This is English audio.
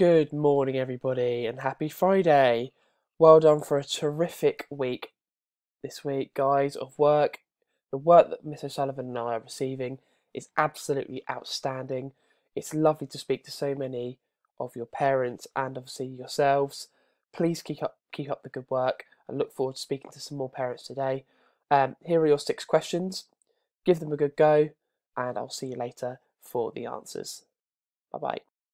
Good morning, everybody, and happy Friday. Well done for a terrific week this week, guys, of work. The work that Miss O'Sullivan and I are receiving is absolutely outstanding. It's lovely to speak to so many of your parents and obviously yourselves. Please keep up keep up the good work. I look forward to speaking to some more parents today. Um, here are your six questions. Give them a good go, and I'll see you later for the answers. Bye bye.